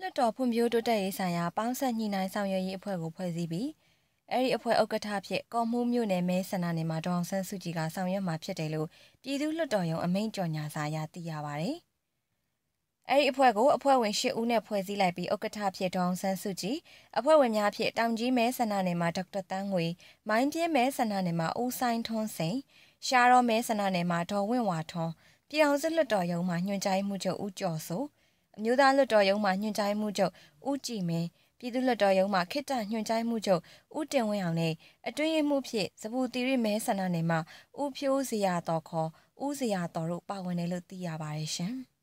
လွှတ်တော်ဖွံ့ဖြိုးတိုးတက်ရေးဆိုင်ရာပေါင်းဆက်ညှိနှိုင်းဆောင်ရွက်ရေးအဖွဲ့ကိုဖွဲ့စည်းပြီးအဲ့ဒီအဖွဲ့ဥက္ကဋ္ဌဖြစ်ကော်မှုမြို့နယ်မဲဆန္ဒနယ်မှာဒေါအောင်ဆန်းစုကြည်ကဆောင်ရွက်မှာဖြစ်တယ်လို့ပြည်သူ့လွှတ်တော်ရုံးအမိန့်ကြော်ညာစာအရသိရပါဗျ။အဲ့ဒီအဖွဲ့ကိုအဖွဲ့ဝင်၈ဦးနဲ့ဖွဲ့စည်းလိုက်ပြီးဥက္ကဋ္ဌဖြစ်ဒေါအောင်ဆန်းစုကြည်အဖွဲ့ဝင်များဖြစ်တောင်ကြီးမဲဆန္ဒနယ်မှာဒေါက်တာတန်းငွေမိုင်းပြင်းမဲဆန္ဒနယ်မှာဦးဆိုင်ထွန်းစိန်ရှားရောမဲဆန္ဒနယ်မှာဒေါ်ဝင့်ဝါထွန်းပြည်အောင်စုလွှတ်တော်ရုံးမှာညွှန်ကြားမှုချုပ်ဦးကျော်စိုး အမျိုးသားလွှတ်တော်ရုံးမှညွှန်ကြားမှုချုပ်ဦးကြည်မင်းပြည်သူ့လွှတ်တော်ရုံးမှခိတ္တညွှန်ကြားမှုချုပ်ဦးတင်ဝင်းအောင်နဲ့အတွင်းမှုဖြစ်စပူတီရီမဲဆန္ဒနယ်မှာဦးဖြိုးစရာတော်ခေါ်ဦးစရာတော်တို့ပါဝင်တယ်လို့သိရပါတယ်ရှင်။